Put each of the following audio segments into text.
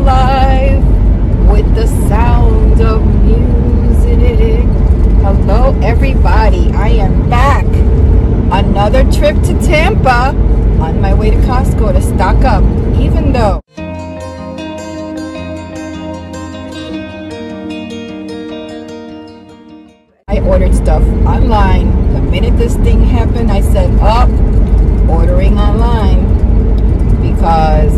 alive with the sound of music. Hello, everybody. I am back. Another trip to Tampa on my way to Costco to stock up, even though. I ordered stuff online. The minute this thing happened, I said, up, oh, ordering online because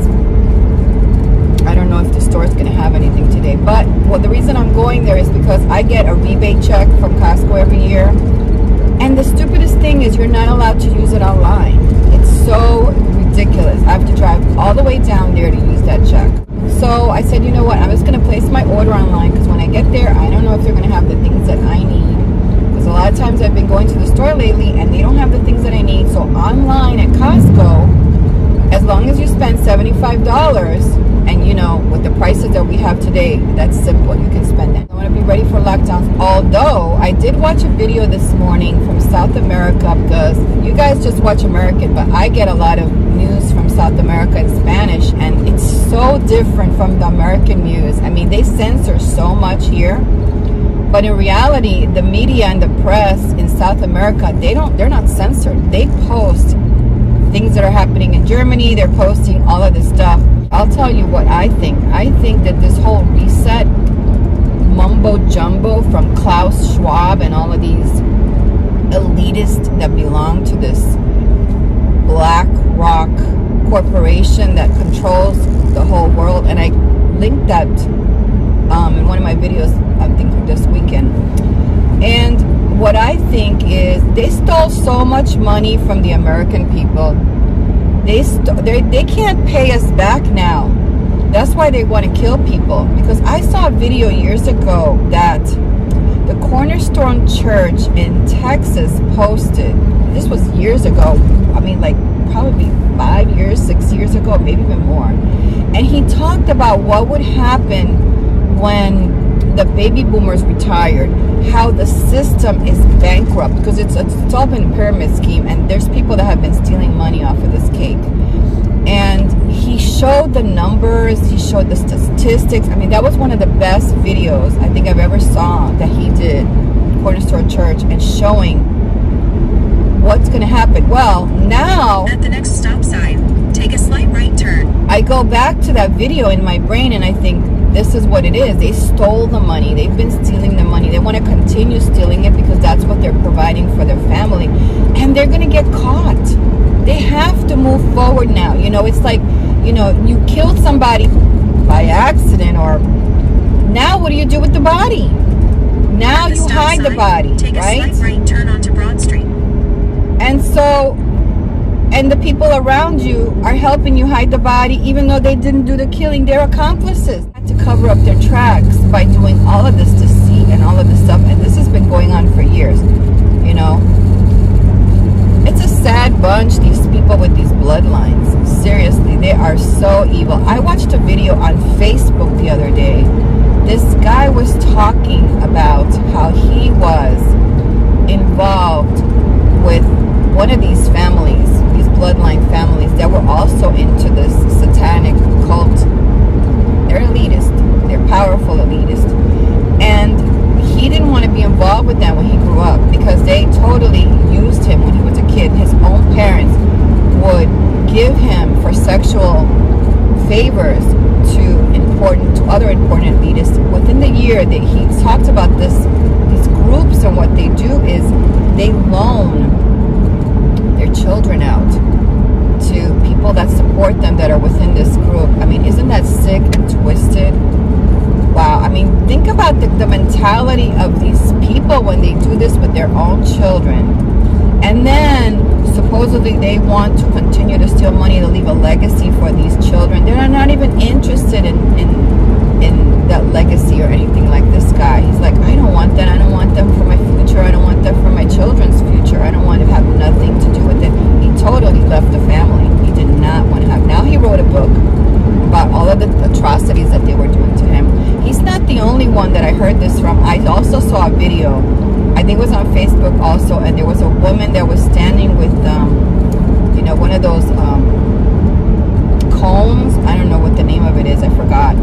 I don't know if the store is going to have anything today. But well, the reason I'm going there is because I get a rebate check from Costco every year. And the stupidest thing is you're not allowed to use it online. It's so ridiculous. I have to drive all the way down there to use that check. So I said, you know what? I'm just going to place my order online because when I get there, I don't know if they're going to have the things that I need. Because a lot of times I've been going to the store lately and they don't have the things that I need. So online at Costco, as long as you spend $75, and you know, with the prices that we have today, that's simple. You can spend it. I want to be ready for lockdowns. Although I did watch a video this morning from South America because you guys just watch American, but I get a lot of news from South America in Spanish, and it's so different from the American news. I mean, they censor so much here. But in reality, the media and the press in South America, they don't they're not censored. They post things that are happening in Germany, they're posting all of this stuff I'll tell you what I think. I think that this whole reset mumbo jumbo from Klaus Schwab and all of these elitists that belong to this Black Rock corporation that controls the whole world. And I linked that um, in one of my videos, I think this weekend. And what I think is they stole so much money from the American people they, they, they can't pay us back now. That's why they want to kill people. Because I saw a video years ago that the Cornerstone Church in Texas posted, this was years ago, I mean like probably five years, six years ago, maybe even more. And he talked about what would happen when the baby boomers retired, how the system is bankrupt because it's, it's all been a pyramid scheme and there's people that have been stealing money off of this cake. And he showed the numbers, he showed the statistics. I mean, that was one of the best videos I think I've ever saw that he did, Cornerstone Church, and showing what's going to happen. Well, now... At the next stop sign, take a slight right turn. I go back to that video in my brain and I think, this is what it is. They stole the money. They've been stealing the money. They want to continue stealing it because that's what they're providing for their family. And they're going to get caught. They have to move forward now. You know, it's like, you know, you killed somebody by accident or now what do you do with the body? Now you hide sign, the body, take right? a slight right turn onto Broad Street. And so and the people around you are helping you hide the body even though they didn't do the killing. They're accomplices to cover up their tracks by doing all of this deceit and all of this stuff. And this has been going on for years, you know. It's a sad bunch, these people with these bloodlines. Seriously, they are so evil. I watched a video on Facebook the other day. This guy was talking about how he was involved with one of these families, bloodline families that were also into this satanic cult they're elitist. They're powerful elitist. And he didn't want to be involved with them when he grew up because they totally used him when he was a kid. His own parents would give him for sexual favors to important to other important elitists. Within the year that he talked about this these groups and what they do is they loan their children out to people that support them that are within this group. I mean, isn't that sick and twisted? Wow. I mean, think about the, the mentality of these people when they do this with their own children. And then supposedly they want to continue to steal money to leave a legacy for these children. They're not even interested in, in, in that legacy or anything like this guy. He's like, I don't want that. I don't want them for my future. I don't want that for my children's future. I don't want to have nothing to do with it. He totally left the family. He did not want to have. Now he wrote a book about all of the atrocities that they were doing to him. He's not the only one that I heard this from. I also saw a video. I think it was on Facebook also, and there was a woman that was standing with, um, you know, one of those um, combs. I don't know what the name of it is. I forgot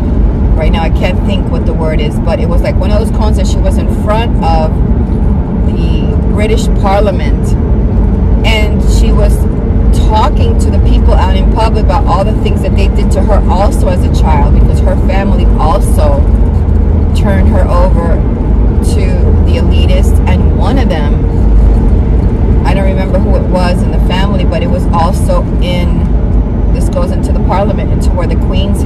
now. I can't think what the word is, but it was like one of those that she was in front of the British Parliament, and she was talking to the people out in public about all the things that they did to her also as a child because her family also turned her over to the elitists and one of them I don't remember who it was in the family but it was also in this goes into the parliament into where the queen's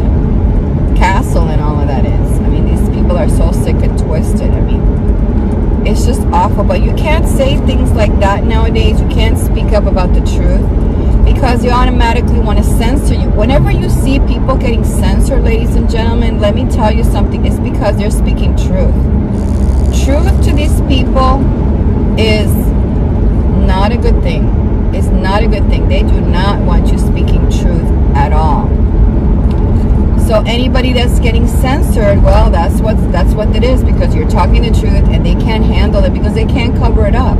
castle and all of that is I mean these people are so sick and twisted I mean it's just awful but you can't say things like that nowadays you can't speak up about the truth because you automatically want to censor you. Whenever you see people getting censored, ladies and gentlemen, let me tell you something. It's because they're speaking truth. Truth to these people is not a good thing. It's not a good thing. They do not want you speaking truth at all. So anybody that's getting censored, well, that's what that's what it is because you're talking the truth and they can't handle it because they can't cover it up.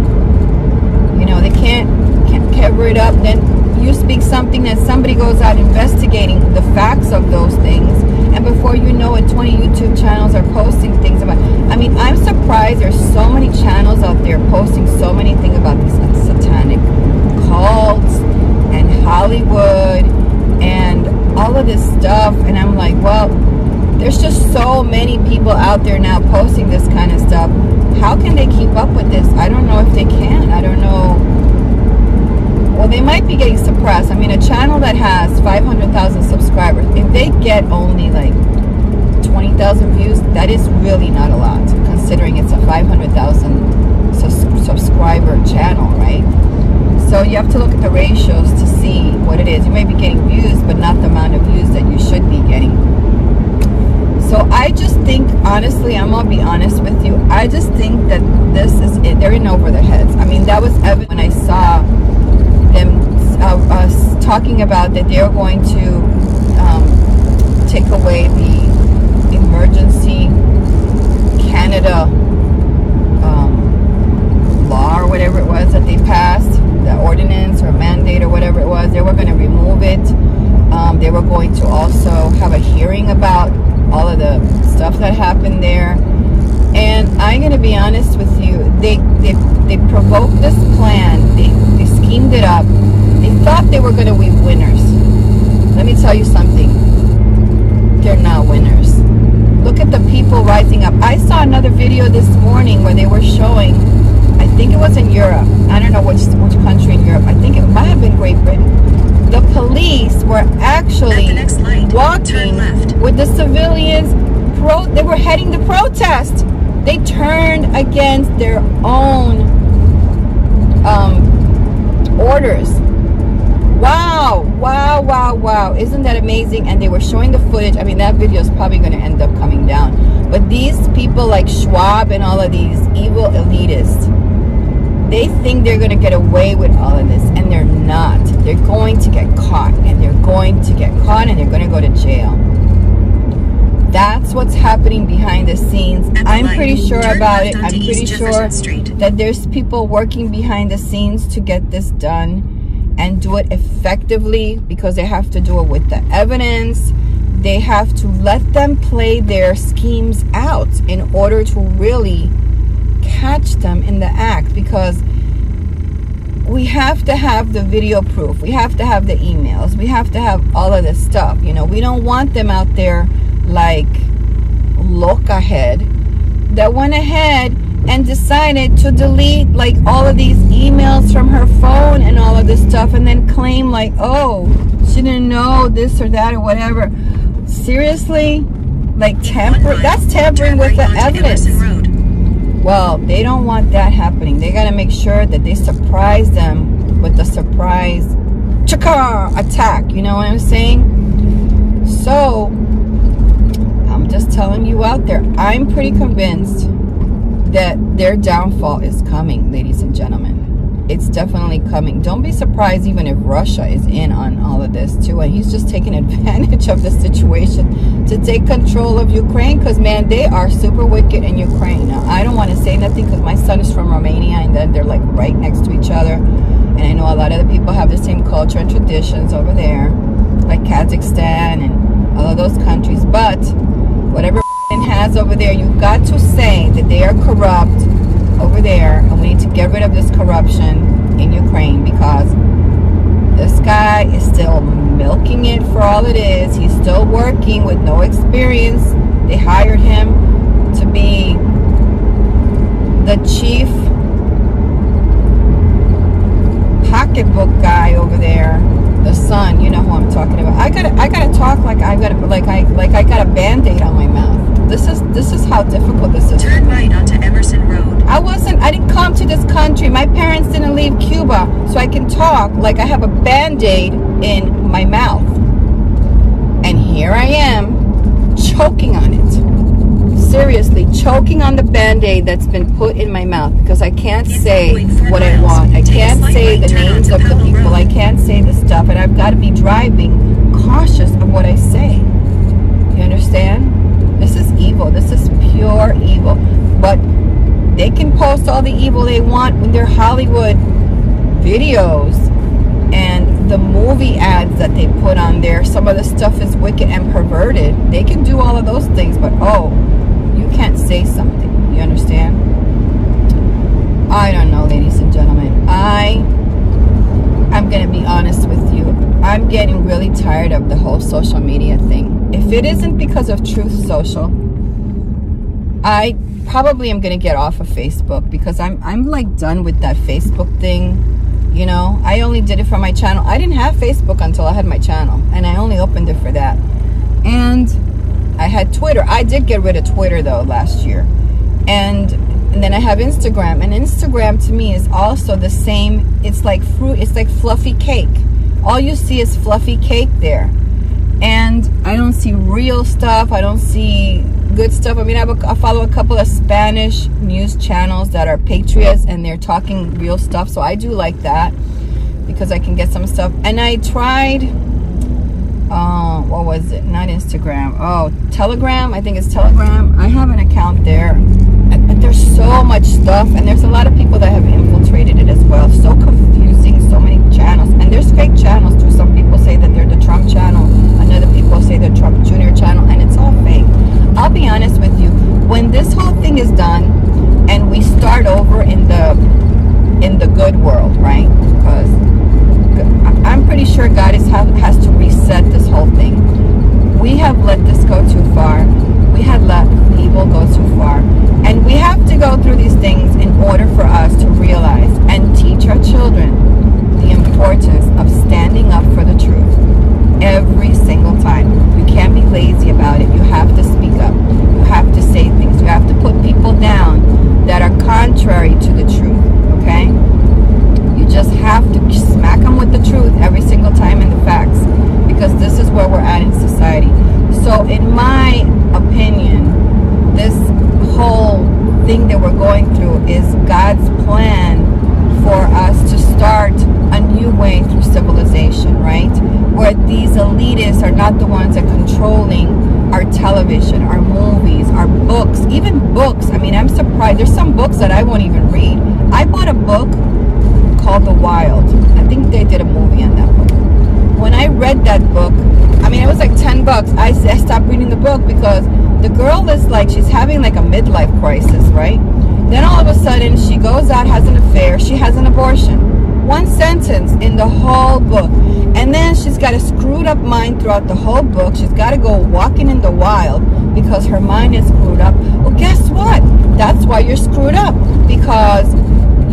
You know, they can't can't cover it up. Then you speak something that somebody goes out investigating the facts of those things and before you know it 20 youtube channels are posting things about i mean i'm surprised there's so many channels out there posting so many things about these satanic cults and hollywood all of this stuff and i'm like well there's just so many people out there now posting this kind of stuff how can they keep up with this i don't know if they can i don't know well, they might be getting suppressed. I mean, a channel that has 500,000 subscribers, if they get only like 20,000 views, that is really not a lot, considering it's a 500,000 sus subscriber channel, right? So you have to look at the ratios to see what it is. You may be getting views, but not the amount of views that you should be getting. So I just think, honestly, I'm gonna be honest with you. I just think that this is it. They're in over their heads. I mean, that was evident when I saw them uh, talking about that they're going to um, take away the emergency Canada um, law or whatever it was that they passed, the ordinance or mandate or whatever it was. They were going to remove it. Um, they were going to also have a hearing about all of the stuff that happened there. And I'm going to be honest with you, they, they, they provoked this plan. They, they schemed it up. They thought they were going to be winners. Let me tell you something. They're not winners. Look at the people rising up. I saw another video this morning where they were showing, think it was in Europe. I don't know which, which country in Europe. I think it might have been Great Britain. The police were actually light, walking with the civilians. Pro, they were heading the protest. They turned against their own um, orders. Wow, wow, wow, wow. Isn't that amazing? And they were showing the footage. I mean, that video is probably going to end up coming down. But these people like Schwab and all of these evil elitists, they think they're going to get away with all of this. And they're not. They're going to get caught. And they're going to get caught and they're going to go to jail. That's what's happening behind the scenes. The I'm light, pretty sure about it. I'm pretty East sure Street. that there's people working behind the scenes to get this done and do it effectively because they have to do it with the evidence. They have to let them play their schemes out in order to really catch them in the act because we have to have the video proof. We have to have the emails. We have to have all of this stuff. You know, we don't want them out there like look ahead that went ahead and decided to delete like all of these emails from her phone and all of this stuff and then claim like oh she didn't know this or that or whatever seriously like tampering that's tampering with the evidence well they don't want that happening they got to make sure that they surprise them with the surprise chakar attack you know what i'm saying so i'm just telling you out there i'm pretty convinced that their downfall is coming, ladies and gentlemen. It's definitely coming. Don't be surprised even if Russia is in on all of this too. And he's just taking advantage of the situation to take control of Ukraine because, man, they are super wicked in Ukraine. Now, I don't want to say nothing because my son is from Romania and then they're like right next to each other. And I know a lot of the people have the same culture and traditions over there, like Kazakhstan and all of those countries. But whatever has over there, you've got to say that they are corrupt over there, and we need to get rid of this corruption in Ukraine because this guy is still milking it for all it is. He's still working with no experience. They hired him to be the chief pocketbook guy over there the son you know who i'm talking about i gotta i gotta talk like i got like i like i got a band-aid on my mouth this is this is how difficult this is Turn right onto Emerson Road. i wasn't i didn't come to this country my parents didn't leave cuba so i can talk like i have a band-aid in my mouth and here i am choking on it seriously choking on the band-aid that's been put in my mouth because I can't say what I want. I can't say the names of the people. I can't say the stuff and I've got to be driving cautious of what I say. You understand? This is evil. This is pure evil. But they can post all the evil they want when they're Hollywood videos and the movie ads that they put on there. Some of the stuff is wicked and perverted. They can do all of those things, but oh, you can't say something. You understand? I don't know, ladies and gentlemen. I I'm gonna be honest with you. I'm getting really tired of the whole social media thing. If it isn't because of Truth Social, I probably am gonna get off of Facebook because I'm I'm like done with that Facebook thing. You know, I only did it for my channel. I didn't have Facebook until I had my channel, and I only opened it for that. And I had Twitter. I did get rid of Twitter though last year. And and then I have Instagram. And Instagram to me is also the same. It's like fruit, it's like fluffy cake. All you see is fluffy cake there. And I don't see real stuff. I don't see good stuff. I mean, I, follow a couple of Spanish news channels that are patriots and they're talking real stuff. So I do like that because I can get some stuff. And I tried uh, what was it? Not Instagram. Oh, Telegram. I think it's Telegram. I have an account there. But there's so much stuff, and there's a lot of people that have infiltrated it as well. So confusing, so many channels. And there's fake channels too. Some people say that they're the Trump channel. Another people say they're Trump Jr. channel, and it's all fake. I'll be honest with you. When this whole thing is done, and we start over in the in the good world, right? Because I'm pretty sure God is has to reset this whole thing. We have let this go too far. We have let evil go too far. And we have to go through these things in order for us to realize and teach our children importance of standing up for the truth every single time. You can't be lazy about it. You have to speak up. You have to say things. You have to put people down that are contrary to the truth. Okay? You just have to smack them with the truth every single time in the facts because this is where we're at in society. So, in my opinion, this whole thing that we're going through is God's plan for us to start a new way through civilization, right? Where these elitists are not the ones that controlling our television, our movies, our books, even books. I mean, I'm surprised. There's some books that I won't even read. I bought a book called The Wild. I think they did a movie on that book. When I read that book, I mean, it was like 10 bucks. I, I stopped reading the book because the girl is like, she's having like a midlife crisis, right? Then all of a sudden, she goes out, has an affair, she has an abortion. One sentence in the whole book. And then she's got a screwed up mind throughout the whole book. She's got to go walking in the wild because her mind is screwed up. Well, guess what? That's why you're screwed up. Because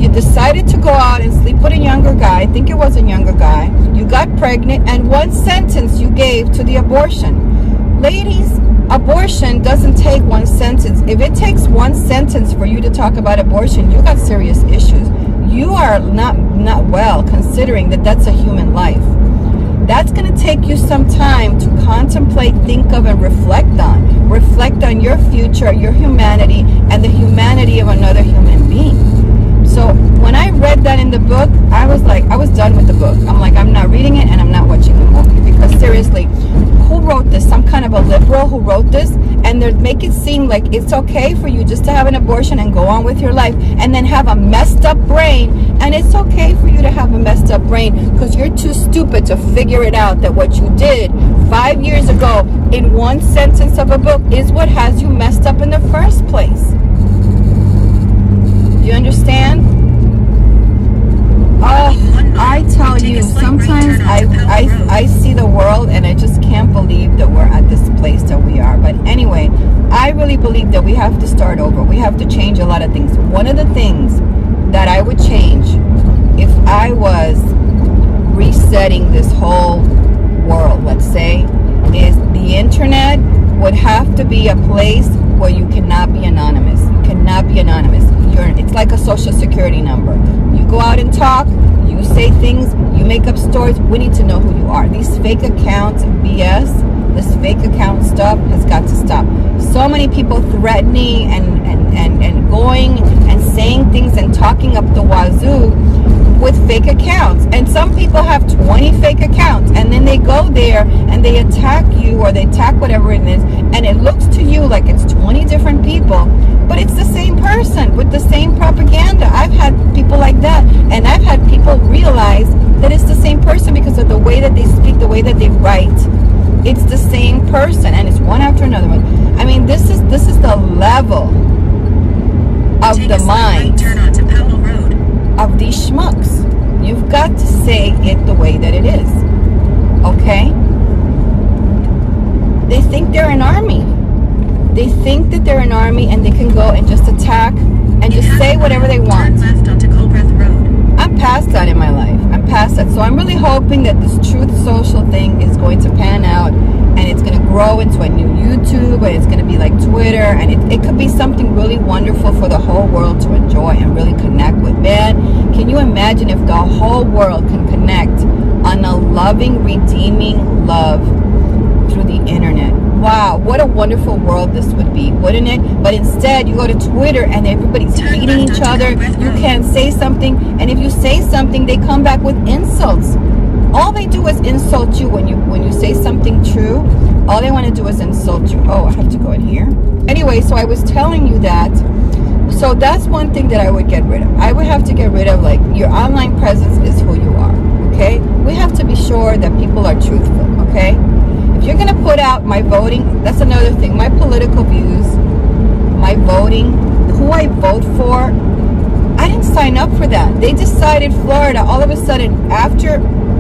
you decided to go out and sleep with a younger guy. I think it was a younger guy. You got pregnant, and one sentence you gave to the abortion. Ladies, abortion doesn't take one sentence. If it takes one sentence for you to talk about abortion, you got serious issues. You are not not well considering that that's a human life. That's going to take you some time to contemplate, think of, and reflect on. Reflect on your future, your humanity, and the humanity of another human being. So when I read that in the book, I was like, I was done with the book. I'm like, I'm not reading it and I'm not watching the movie because seriously, who wrote this? Some kind of a liberal who wrote this, and they make it seem like it's okay for you just to have an abortion and go on with your life and then have a messed up brain and it's okay for you to have a messed up brain because you're too stupid to figure it out that what you did five years ago in one sentence of a book is what has you messed up in the first place you understand Oh, I tell you, sometimes I, I, I see the world and I just can't believe that we're at this place that we are. But anyway, I really believe that we have to start over. We have to change a lot of things. One of the things that I would change if I was resetting this whole world, let's say, is the internet would have to be a place where you cannot be anonymous. Cannot be anonymous. You're, it's like a social security number. You go out and talk, you say things, you make up stories. We need to know who you are. These fake accounts, BS, this fake account stuff has got to stop. So many people threatening and, and, and, and going and saying things and talking up the wazoo with fake accounts. And some people have 20 fake accounts and and they attack you or they attack whatever it is and it looks to you like it's 20 different people, but it's the same person with the same propaganda. I've had people like that and I've had people realize that it's the same person because of the way that they speak, the way that they write. It's the same person and it's one after another one. I mean, this is this is the level of Take the mind right turn onto Powell Road. of these schmucks. You've got to say it the way that it is. Okay? They think they're an army. They think that they're an army and they can go and just attack and just say whatever they want. Turn left onto Colbreth Road. I'm past that in my life. I'm past that. So I'm really hoping that this truth social thing is going to pan out and it's going to grow into a new YouTube and it's going to be like Twitter and it, it could be something really wonderful for the whole world to enjoy and really connect with. Man, can you imagine if the whole world can connect on a loving, redeeming love internet? Wow, what a wonderful world this would be, wouldn't it? But instead, you go to Twitter and everybody's hating each other. You can't say something, and if you say something, they come back with insults. All they do is insult you when you when you say something true. All they want to do is insult you. Oh, I have to go in here. Anyway, so I was telling you that. So that's one thing that I would get rid of. I would have to get rid of like your online presence is who you are. Okay, we have to be sure that people are truthful. Okay, if you're gonna put out my voting, that's another thing. My political views, my voting, who I vote for, I didn't sign up for that. They decided Florida all of a sudden after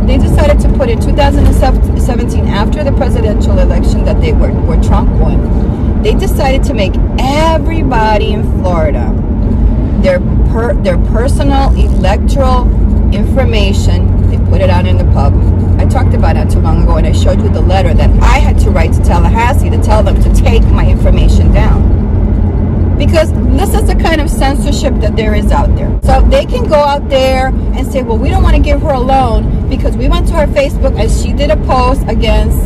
they decided to put in 2017 after the presidential election that they were where Trump won. They decided to make everybody in Florida their per, their personal electoral information. They put it out in the pub. I talked about that too long ago, and I showed you the letter that I had to write to Tallahassee to tell them to take my information down because this is the kind of censorship that there is out there. So they can go out there and say, well, we don't want to give her a loan because we went to her Facebook and she did a post against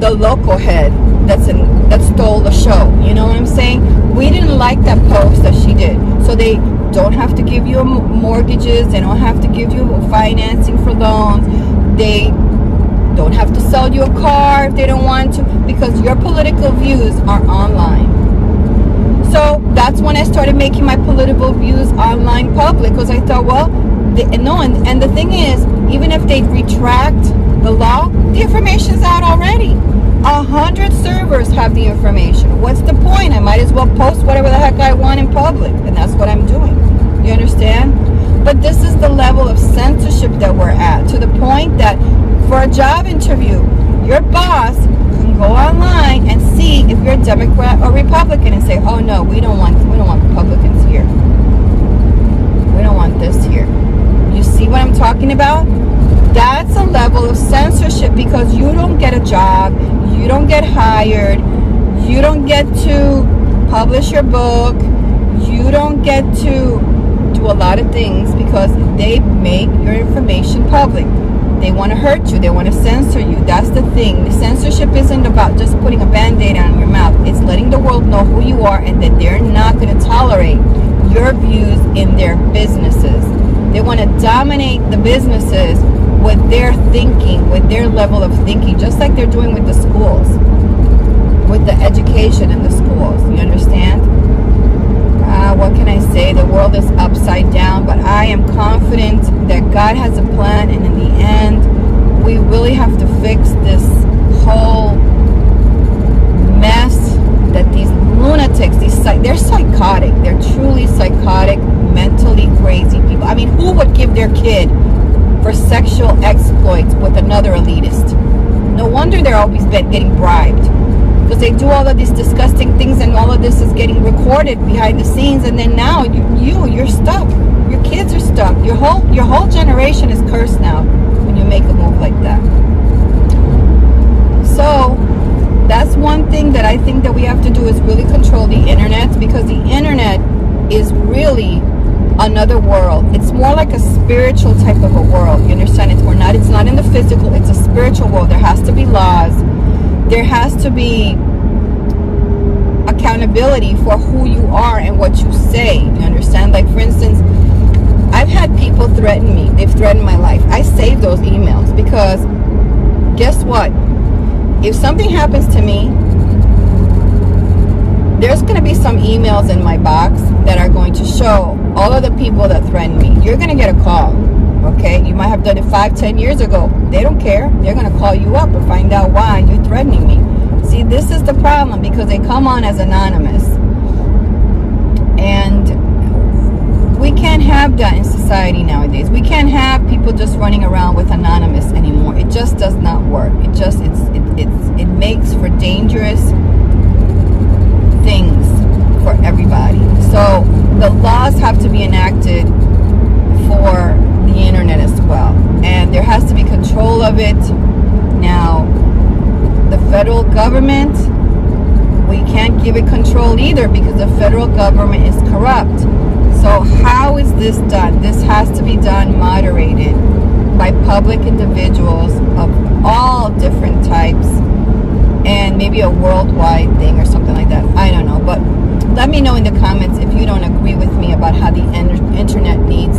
the local head that's in that stole the show. You know what I'm saying? We didn't like that post that she did. So they don't have to give you mortgages. They don't have to give you financing for loans. They don't have to sell you a car if they don't want to because your political views are online. So that's when I started making my political views online public because I thought, well, the, no, and, and the thing is, even if they retract the law, the information's out already. A hundred servers have the information. What's the point? I might as well post whatever the heck I want in public, and that's what I'm doing. You understand? But this is the level of censorship that we're at to the point that for a job interview, your boss can go online and see if you're a Democrat or Republican and say, "Oh no, we don't want we don't want Republicans here. We don't want this here." You see what I'm talking about? That's a level of censorship because you don't get a job, you don't get hired, you don't get to publish your book, you don't get to do a lot of things because they make your information public. They want to hurt you. They want to censor you. That's the thing. The censorship isn't about just putting a band-aid on your mouth. It's letting the world know who you are and that they're not going to tolerate your views in their businesses. They want to dominate the businesses with their thinking, with their level of thinking, just like they're doing with the schools, with the education what can I say? The world is upside down, but I am confident that God has a plan, and in the end, we really have to fix this whole mess that these lunatics, these they're psychotic. They're truly psychotic, mentally crazy people. I mean, who would give their kid for sexual exploits with another elitist? No wonder they're always getting bribed because they do all of these disgusting things and all of this is getting recorded behind the scenes and then now you, you you're stuck your kids are stuck your whole your whole generation is cursed now when you make a move like that so that's one thing that I think that we have to do is really control the internet because the internet is really another world. It's more like a spiritual type of a world. You understand? It's we're not it's not in the physical, it's a spiritual world. There has to be laws. There has to be accountability for who you are and what you say. You understand? Like for instance, I've had people threaten me. They've threatened my life. I save those emails because guess what? if something happens to me, there's going to be some emails in my box that are going to show all of the people that threaten me. You're going to get a call. Okay, you might have done it five, ten years ago. They don't care. They're to call you up and find out why you're threatening me. See, this is the problem because they come on as anonymous. And we can't have that in society nowadays. We can't have people just running around with anonymous anymore. It just does not work. It just it's it it's it makes for dangerous things for everybody. So the laws have to be enacted for the internet as well. And there has to be control of it. Now the federal government we can't give it control either because the federal government is corrupt so how is this done? This has to be done moderated by public individuals of all different types and maybe a worldwide thing or something like that. I don't know. But let me know in the comments if you don't agree with me about how the internet needs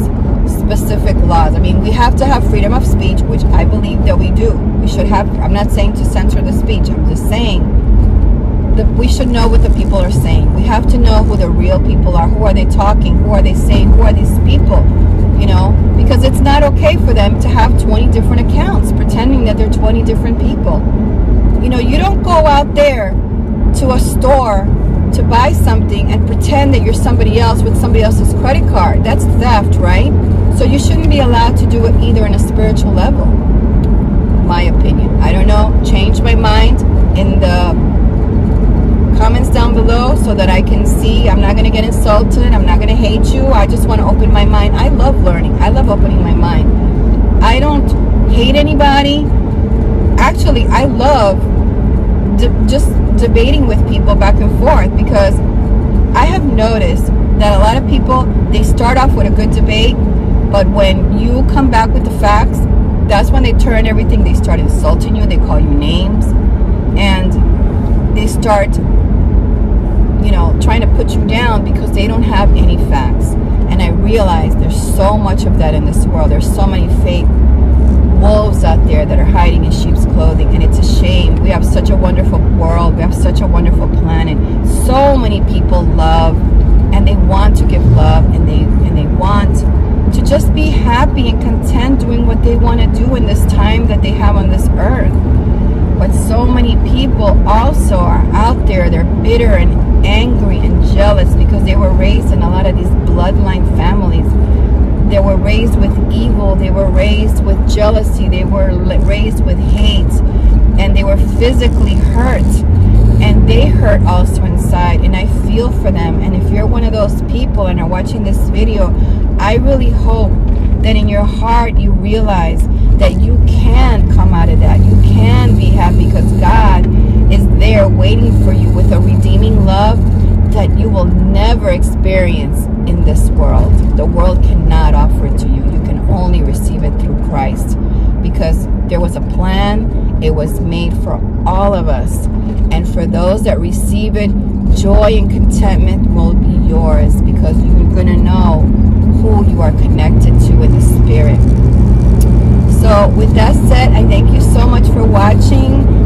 specific laws. I mean, we have to have freedom of speech, which I believe that we do. We should have, I'm not saying to censor the speech. I'm just saying the, we should know what the people are saying. We have to know who the real people are. Who are they talking? Who are they saying? Who are these people? You know, because it's not okay for them to have 20 different accounts pretending that they're 20 different people. You know, you don't go out there to a store to buy something and pretend that you're somebody else with somebody else's credit card. That's theft, right? So you shouldn't be allowed to do it either in a spiritual level. My opinion. I don't know. Change my mind in the comments down below so that I can see. I'm not going to get insulted. I'm not going to hate you. I just want to open my mind. I love learning. I love opening my mind. I don't hate anybody. Actually, I love de just debating with people back and forth because I have noticed that a lot of people, they start off with a good debate, but when you come back with the facts, that's when they turn everything. They start insulting you. They call you names. And they start you know, trying to put you down because they don't have any facts. And I realize there's so much of that in this world. There's so many fake wolves out there that are hiding in sheep's clothing. And it's a shame. We have such a wonderful world. We have such a wonderful planet. So many people love and they want to give love and they and they want to just be happy and content doing what they want to do in this time that they have on this earth. But so many people also are out there, they're bitter and angry and jealous because they were raised in a lot of these bloodline families. They were raised with evil. They were raised with jealousy. They were raised with hate. And they were physically hurt. And they hurt also inside. And I feel for them. And if you're one of those people and are watching this video, I really hope that in your heart you realize that you can come out of that. You can be happy because God there waiting for you with a redeeming love that you will never experience in this world. The world cannot offer it to you. You can only receive it through Christ because there was a plan. It was made for all of us. And for those that receive it, joy and contentment will be yours because you're going to know who you are connected to in the Spirit. So with that said, I thank you so much for watching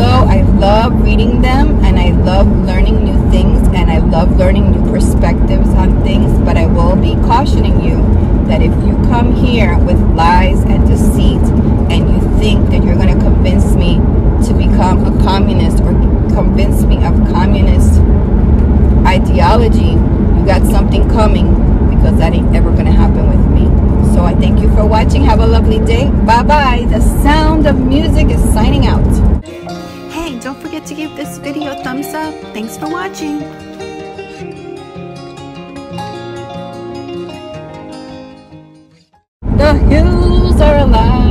though, I love reading them and I love learning new things and I love learning new perspectives on things. But I will be cautioning you that if you come here with lies and deceit and you think that you're going to convince me to become a communist or convince me of communist ideology, you got something coming because that ain't ever going to happen with me. So I thank you for watching. Have a lovely day. Bye bye. The sound of music is signing out give this video a thumbs up. Thanks for watching. the hills are alive.